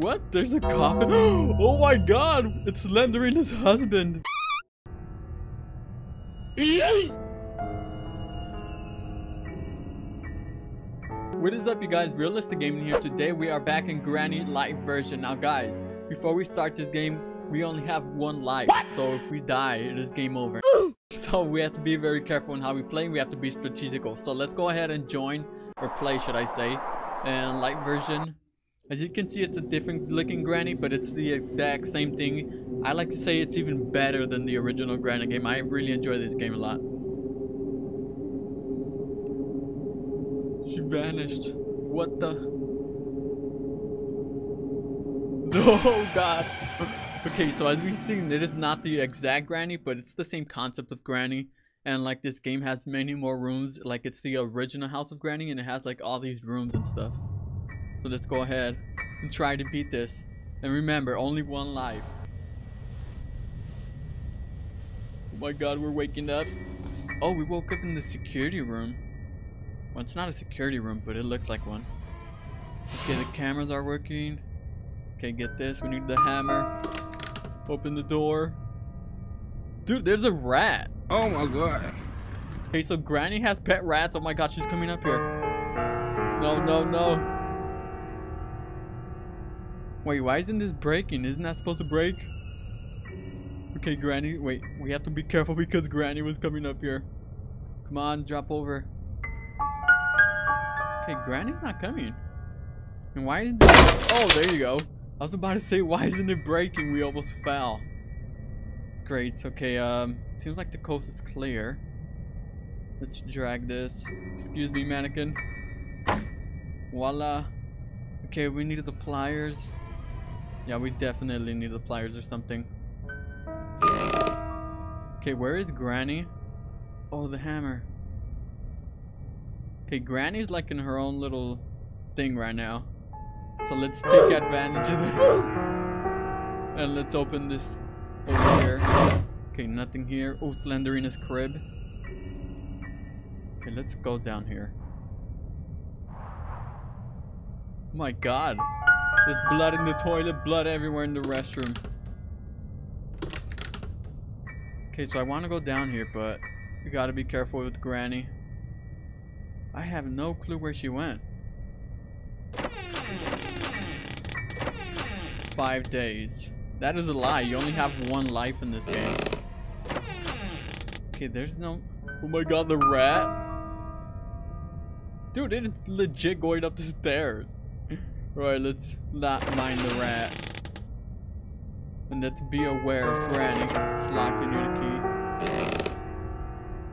What? There's a coffin? Oh my god! It's Slenderina's husband! What is up you guys, Realistic Gaming here. Today we are back in Granny Light version. Now guys, before we start this game, we only have one life. What? So if we die, it is game over. so we have to be very careful in how we play. We have to be strategical. So let's go ahead and join, or play should I say. And light version. As you can see, it's a different looking Granny, but it's the exact same thing. I like to say it's even better than the original Granny game. I really enjoy this game a lot. She vanished. What the? Oh god. okay, so as we've seen, it is not the exact Granny, but it's the same concept of Granny. And like this game has many more rooms. Like it's the original House of Granny and it has like all these rooms and stuff. So let's go ahead and try to beat this. And remember, only one life. Oh my god, we're waking up. Oh, we woke up in the security room. Well, it's not a security room, but it looks like one. Okay, the cameras are working. Okay, get this. We need the hammer. Open the door. Dude, there's a rat. Oh my god. Okay, so Granny has pet rats. Oh my god, she's coming up here. No, no, no. Wait, why isn't this breaking? Isn't that supposed to break? Okay, Granny. Wait, we have to be careful because Granny was coming up here. Come on, drop over. Okay, Granny's not coming. And why isn't this... Oh, there you go. I was about to say, why isn't it breaking? We almost fell. Great. Okay, um, seems like the coast is clear. Let's drag this. Excuse me, mannequin. Voila. Okay, we need the pliers. Yeah, we definitely need the pliers or something. Okay, where is Granny? Oh, the hammer. Okay, Granny's like in her own little thing right now. So let's take advantage of this. And let's open this over here. Okay, nothing here. Oh, Slenderina's crib. Okay, let's go down here. Oh my god. There's blood in the toilet, blood everywhere in the restroom. Okay, so I want to go down here, but you gotta be careful with Granny. I have no clue where she went. Five days. That is a lie. You only have one life in this game. Okay, there's no... Oh my god, the rat? Dude, it is legit going up the stairs. Right, let's not mind the rat. And let's be aware of Granny. It's locked in the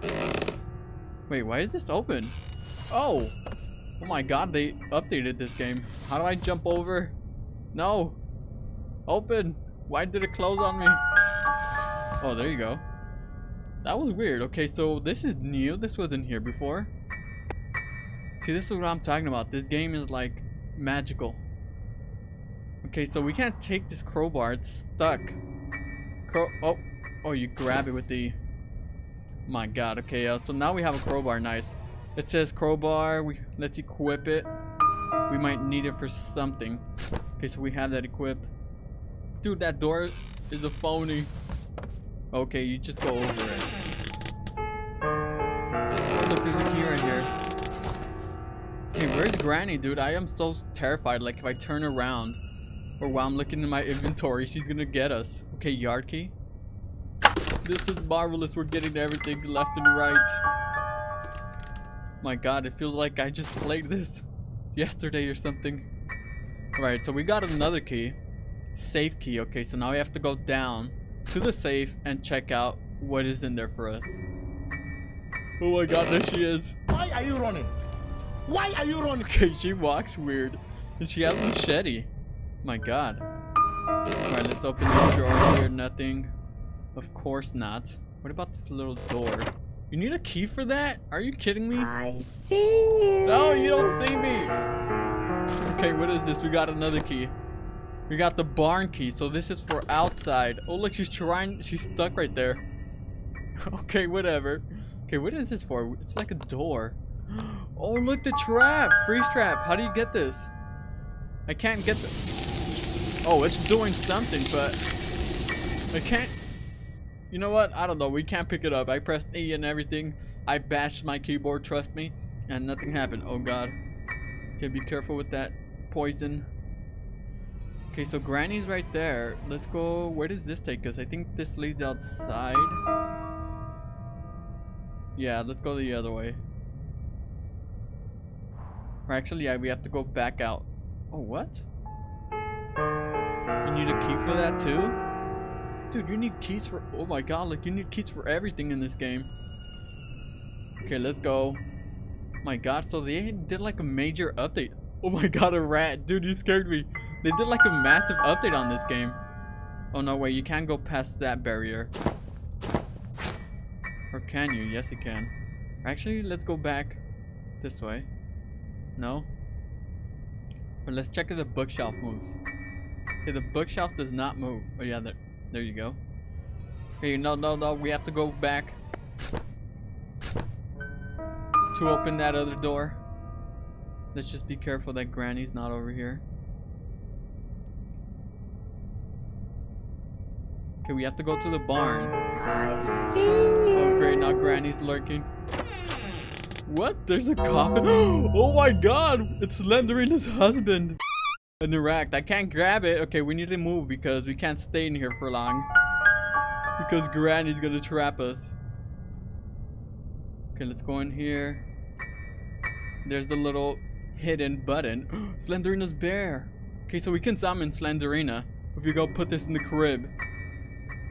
key. Wait, why is this open? Oh! Oh my god, they updated this game. How do I jump over? No! Open! Why did it close on me? Oh, there you go. That was weird. Okay, so this is new. This wasn't here before. See, this is what I'm talking about. This game is like magical. Okay, so we can't take this crowbar. It's stuck. Crow oh, oh, you grab it with the... My god, okay, uh, so now we have a crowbar, nice. It says crowbar, we let's equip it. We might need it for something. Okay, so we have that equipped. Dude, that door is a phony. Okay, you just go over it. Look, there's a key right here. Okay, where's Granny, dude? I am so terrified. Like, if I turn around or while I'm looking in my inventory, she's gonna get us. Okay, yard key. This is marvelous. We're getting everything left and right. My god, it feels like I just played this yesterday or something. Alright, so we got another key. Safe key. Okay, so now we have to go down to the safe and check out what is in there for us. Oh my god, there she is. Why are you running? Why are you running? Okay, she walks weird. And she has a machete. My god. Alright, let's open the drawer here. Nothing. Of course not. What about this little door? You need a key for that? Are you kidding me? I see you. No, you don't see me. Okay, what is this? We got another key. We got the barn key. So this is for outside. Oh, look, she's trying. She's stuck right there. okay, whatever. Okay, what is this for? It's like a door. Oh, look, the trap. Freeze trap. How do you get this? I can't get this. Oh, it's doing something, but I can't. You know what? I don't know. We can't pick it up. I pressed E and everything. I bashed my keyboard, trust me, and nothing happened. Oh god. Okay, be careful with that poison. Okay, so Granny's right there. Let's go. Where does this take us? I think this leads outside. Yeah, let's go the other way. Or actually, yeah, we have to go back out. Oh, what? You need a key for that too? Dude, you need keys for... Oh my god, like you need keys for everything in this game. Okay, let's go. My god, so they did like a major update. Oh my god, a rat. Dude, you scared me. They did like a massive update on this game. Oh no, wait, you can't go past that barrier. Or can you? Yes, you can. Actually, let's go back this way. No? But let's check if the bookshelf moves. Okay, the bookshelf does not move. Oh yeah, there, there you go. Okay, no, no, no, we have to go back to open that other door. Let's just be careful that Granny's not over here. Okay, we have to go to the barn. I see you. Oh great, now Granny's lurking. What? There's a coffin? Oh my god! It's Slenderina's husband! An erect. I can't grab it. Okay, we need to move because we can't stay in here for long. Because Granny's gonna trap us. Okay, let's go in here. There's the little hidden button. Slenderina's bear. Okay, so we can summon Slenderina if we go put this in the crib.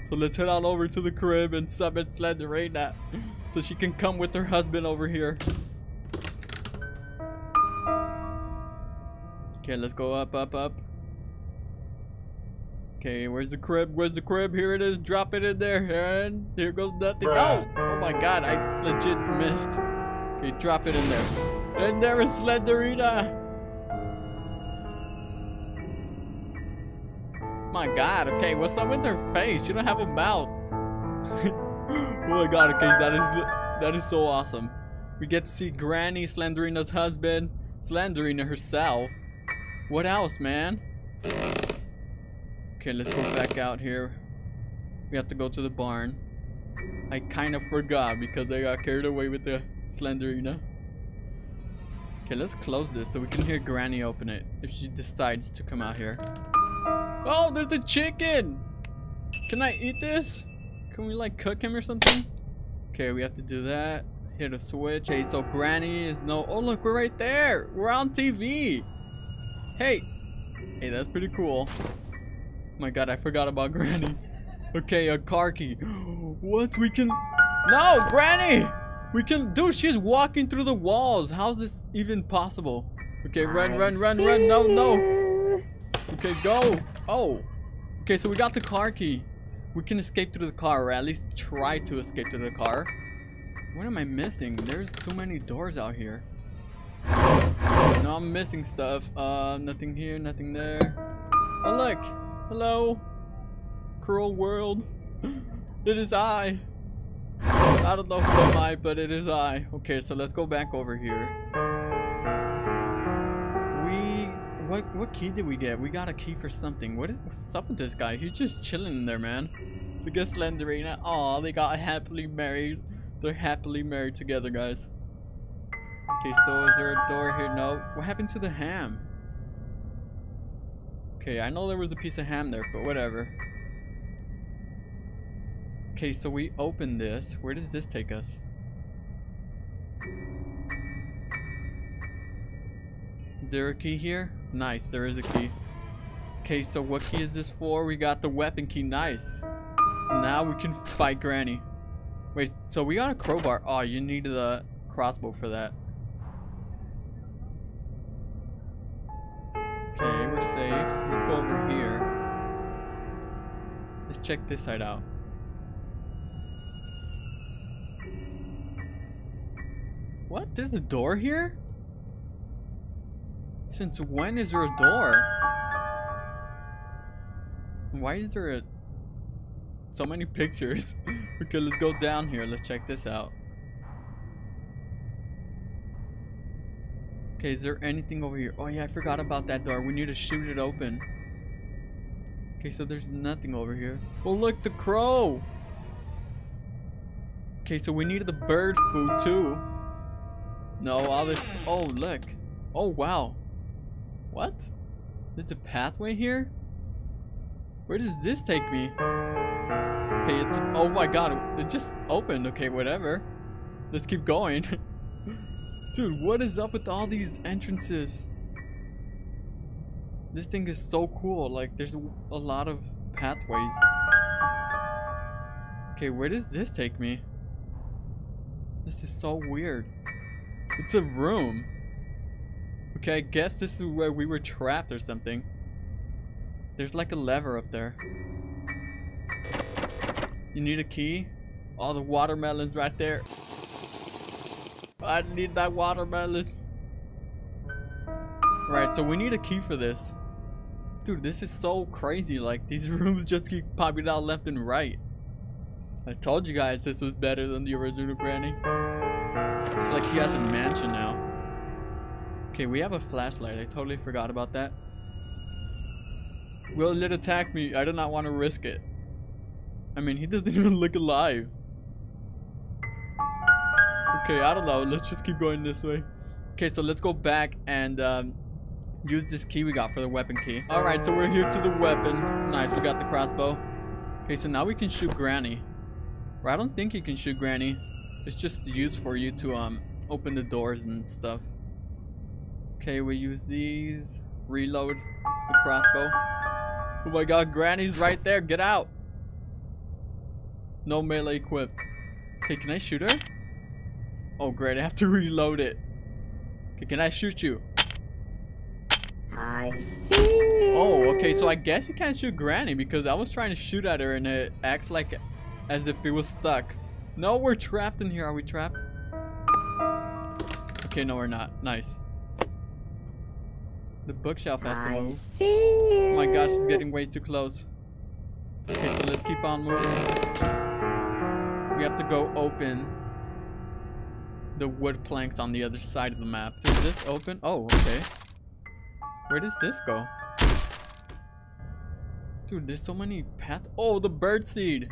So let's head on over to the crib and summon Slenderina so she can come with her husband over here. Okay, let's go up, up, up. Okay, where's the crib? Where's the crib? Here it is. Drop it in there. And here goes nothing. Oh! Oh my god, I legit missed. Okay, drop it in there. And there is Slenderina! My god, okay, what's up with her face? She don't have a mouth. oh my god, okay, that is that is so awesome. We get to see Granny, Slenderina's husband, Slenderina herself. What else, man? Okay, let's go back out here. We have to go to the barn. I kind of forgot because I got carried away with the Slenderina. Okay, let's close this so we can hear Granny open it if she decides to come out here. Oh, there's a chicken! Can I eat this? Can we like cook him or something? Okay, we have to do that. Hit a switch. Hey, so Granny is no... Oh, look, we're right there. We're on TV. Hey. Hey, that's pretty cool. Oh my god, I forgot about Granny. Okay, a car key. What? We can... No, Granny! We can... Dude, she's walking through the walls. How's this even possible? Okay, run, I run, run, run. No, no. Okay, go. Oh. Okay, so we got the car key. We can escape through the car, or at least try to escape through the car. What am I missing? There's too many doors out here. No, I'm missing stuff. Uh, nothing here, nothing there. Oh, look. Hello. Cruel world. It is I. I don't know who am I, but it is I. Okay, so let's go back over here. What what key did we get? We got a key for something. What is what's up with this guy? He's just chilling in there, man. Look at Slenderina. Aw, they got happily married. They're happily married together, guys. Okay, so is there a door here? No. What happened to the ham? Okay, I know there was a piece of ham there, but whatever. Okay, so we open this. Where does this take us? Is there a key here? Nice, there is a key. Okay, so what key is this for? We got the weapon key. Nice. So now we can fight Granny. Wait, so we got a crowbar. Oh, you need the crossbow for that. Okay, we're safe. Let's go over here. Let's check this side out. What? There's a door here? Since when is there a door? Why is there a so many pictures? okay, let's go down here. Let's check this out. Okay, is there anything over here? Oh yeah, I forgot about that door. We need to shoot it open. Okay, so there's nothing over here. Oh, look, the crow. Okay, so we need the bird food too. No, all this. Oh, look. Oh, wow. What? There's a pathway here? Where does this take me? Okay, it's. Oh my god, it just opened. Okay, whatever. Let's keep going. Dude, what is up with all these entrances? This thing is so cool. Like, there's a lot of pathways. Okay, where does this take me? This is so weird. It's a room. Okay, I guess this is where we were trapped or something. There's like a lever up there. You need a key? All the watermelons right there. I need that watermelon. Right, so we need a key for this. Dude, this is so crazy. Like, these rooms just keep popping out left and right. I told you guys this was better than the original Granny. It's like he has a mansion now. Okay, we have a flashlight. I totally forgot about that. Will it attack me? I do not want to risk it. I mean, he doesn't even look alive. Okay, I don't know. Let's just keep going this way. Okay, so let's go back and um, use this key we got for the weapon key. Alright, so we're here to the weapon. Nice, we got the crossbow. Okay, so now we can shoot Granny. Or I don't think you can shoot Granny. It's just used for you to um open the doors and stuff. Okay, we use these. Reload the crossbow. Oh my god, Granny's right there. Get out. No melee equip. Okay, can I shoot her? Oh great, I have to reload it. Okay, can I shoot you? I see. Oh, okay, so I guess you can't shoot Granny because I was trying to shoot at her and it acts like as if it was stuck. No, we're trapped in here. Are we trapped? Okay, no, we're not. Nice. The bookshelf has to I see you. Oh my gosh, it's getting way too close. Okay, so let's keep on moving. We have to go open the wood planks on the other side of the map. Does this open? Oh, okay. Where does this go? Dude, there's so many paths. Oh, the bird seed.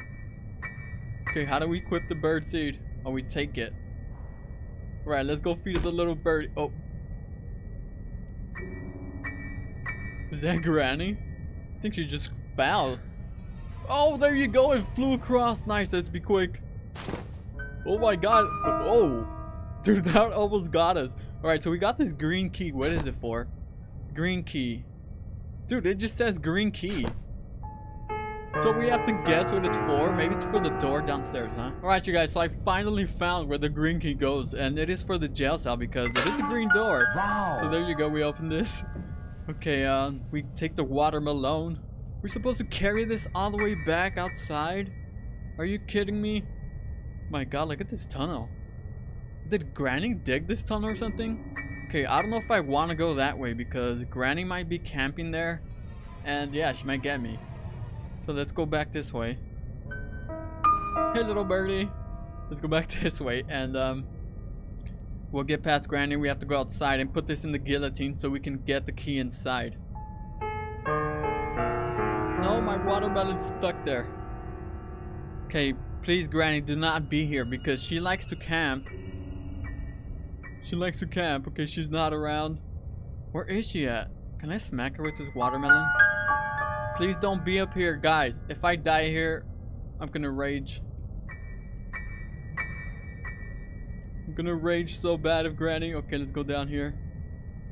Okay, how do we equip the bird seed? Oh, we take it. Right, let's go feed the little bird. Oh. Is that Granny? I think she just fell. Oh, there you go. It flew across. Nice. Let's be quick. Oh my god. Oh. Dude, that almost got us. Alright, so we got this green key. What is it for? Green key. Dude, it just says green key. So we have to guess what it's for. Maybe it's for the door downstairs, huh? Alright, you guys. So I finally found where the green key goes. And it is for the jail cell because it is a green door. Wow. So there you go. We open this. Okay, uh, we take the watermelon. We're supposed to carry this all the way back outside? Are you kidding me? My god, look at this tunnel. Did Granny dig this tunnel or something? Okay, I don't know if I want to go that way because Granny might be camping there. And yeah, she might get me. So let's go back this way. Hey little birdie. Let's go back this way and um we'll get past Granny. We have to go outside and put this in the guillotine so we can get the key inside. No, my watermelon's stuck there. Okay, please Granny, do not be here because she likes to camp. She likes to camp. Okay, she's not around. Where is she at? Can I smack her with this watermelon? Please don't be up here, guys. If I die here, I'm gonna rage. I'm gonna rage so bad if Granny. Okay, let's go down here.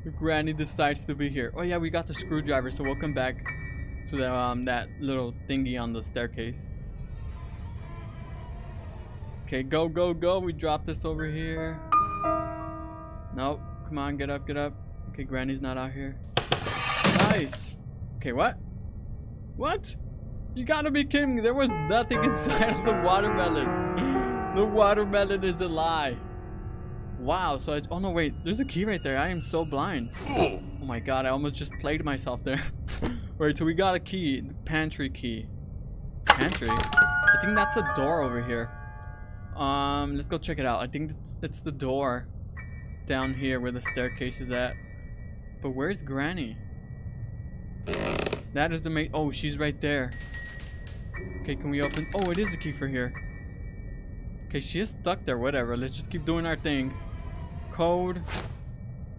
If Granny decides to be here. Oh yeah, we got the screwdriver, so we'll come back to the um that little thingy on the staircase. Okay, go, go, go. We drop this over here. Nope. Come on, get up, get up. Okay, Granny's not out here. Nice. Okay, what? What? You gotta be kidding me. There was nothing inside of the watermelon. The watermelon is a lie. Wow, so I, oh no wait, there's a key right there. I am so blind. Oh my god, I almost just played myself there. Wait, so we got a key, the pantry key. Pantry? I think that's a door over here. Um, let's go check it out. I think it's, it's the door down here where the staircase is at. But where's Granny? That is the main. Oh, she's right there. Okay, can we open? Oh, it is a key for here. Okay, she is stuck there. Whatever. Let's just keep doing our thing. Code.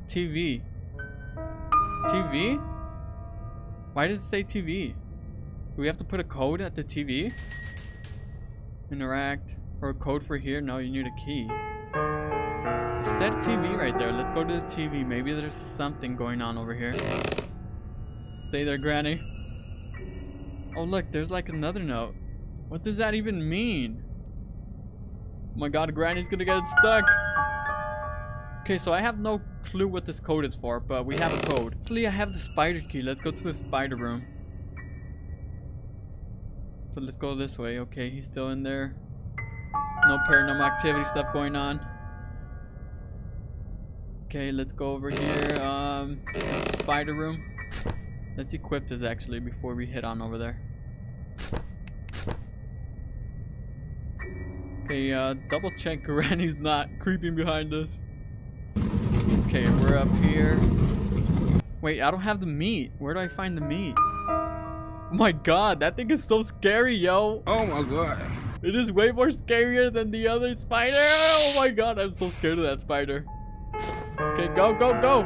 TV. TV? Why does it say TV? Do we have to put a code at the TV? Interact. Or a code for here? No, you need a key. It said TV right there. Let's go to the TV. Maybe there's something going on over here. Stay there, Granny. Oh, look. There's like another note. What does that even mean? Oh my god, Granny's gonna get stuck. Okay, so I have no clue what this code is for, but we have a code. Actually, I have the spider key. Let's go to the spider room. So let's go this way. Okay, he's still in there. No paranormal activity stuff going on. Okay, let's go over here. Um, spider room. Let's equip this actually before we head on over there. Okay, uh, double check Granny's not creeping behind us. Okay, we're up here. Wait, I don't have the meat. Where do I find the meat? Oh my god, that thing is so scary, yo. Oh my god. It is way more scarier than the other spider. Oh my god, I'm so scared of that spider. Okay, go, go, go.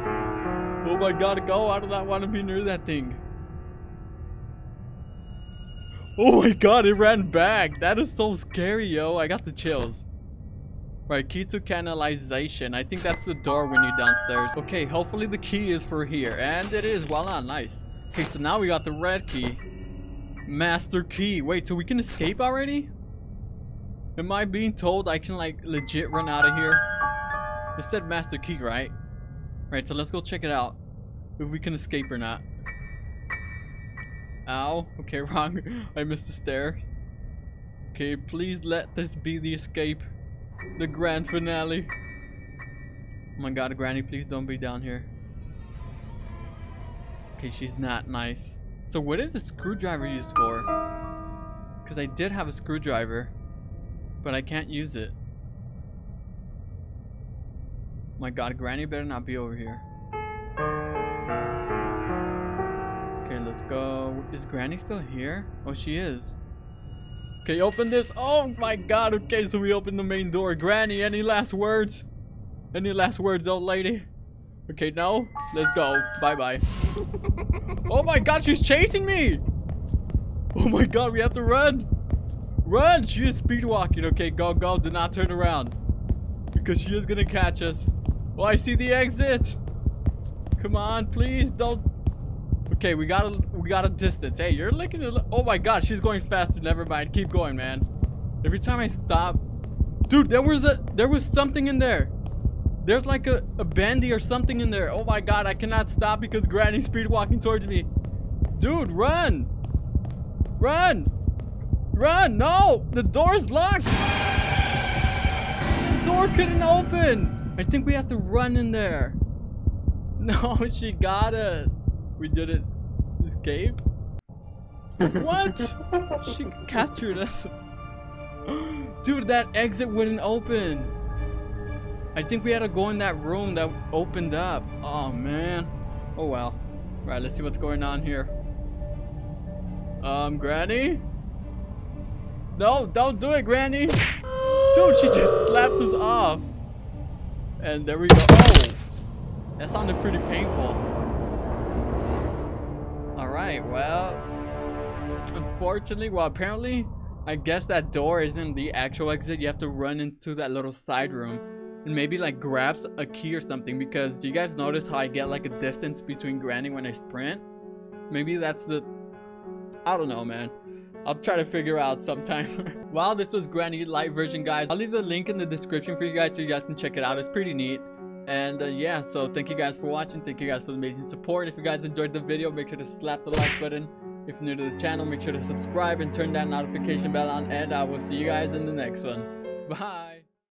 Oh my god, go. I do not want to be near that thing. Oh my god, it ran back. That is so scary, yo. I got the chills. Right, key to canalization. I think that's the door when you're downstairs. Okay, hopefully the key is for here. And it is. Voila, nice. Okay, so now we got the red key. Master key. Wait, so we can escape already? Am I being told I can like legit run out of here? It said master key, right? Right, so let's go check it out. If we can escape or not. Ow. Okay, wrong. I missed the stair. Okay, please let this be the escape. The grand finale. Oh my god, Granny, please don't be down here. Okay, she's not nice. So what is the screwdriver used for? Because I did have a screwdriver, but I can't use it. Oh my god, Granny better not be over here. Okay, let's go. Is Granny still here? Oh, she is. Okay, open this. Oh my god. Okay, so we open the main door. Granny, any last words? Any last words, old lady? Okay, no? Let's go. Bye-bye. oh my god, she's chasing me! Oh my god, we have to run! Run! She is speed walking. Okay, go, go. Do not turn around. Because she is gonna catch us. Oh, I see the exit! Come on, please don't Okay, we got a we got a distance. Hey, you're looking Oh my god, she's going faster. Never mind. Keep going, man. Every time I stop Dude, there was a there was something in there. There's like a, a bandy or something in there. Oh my god, I cannot stop because Granny's speed walking towards me. Dude, run! Run! Run! No! The door's locked! The door couldn't open! I think we have to run in there. No, she got us. We didn't escape? what? she captured us. Dude, that exit wouldn't open. I think we had to go in that room that opened up. Oh, man. Oh, well. Right, let's see what's going on here. Um, Granny? No, don't do it, Granny. Dude, she just slapped us off. And there we go. Oh, that sounded pretty painful. Alright, well... Unfortunately, well apparently, I guess that door isn't the actual exit. You have to run into that little side room. And maybe like grabs a key or something because do you guys notice how I get like a distance between Granny when I sprint? Maybe that's the... I don't know, man. I'll try to figure out sometime. well, this was Granny Light version, guys. I'll leave the link in the description for you guys so you guys can check it out. It's pretty neat. And uh, yeah, so thank you guys for watching. Thank you guys for the amazing support. If you guys enjoyed the video, make sure to slap the like button. If you're new to the channel, make sure to subscribe and turn that notification bell on. And I will see you guys in the next one. Bye.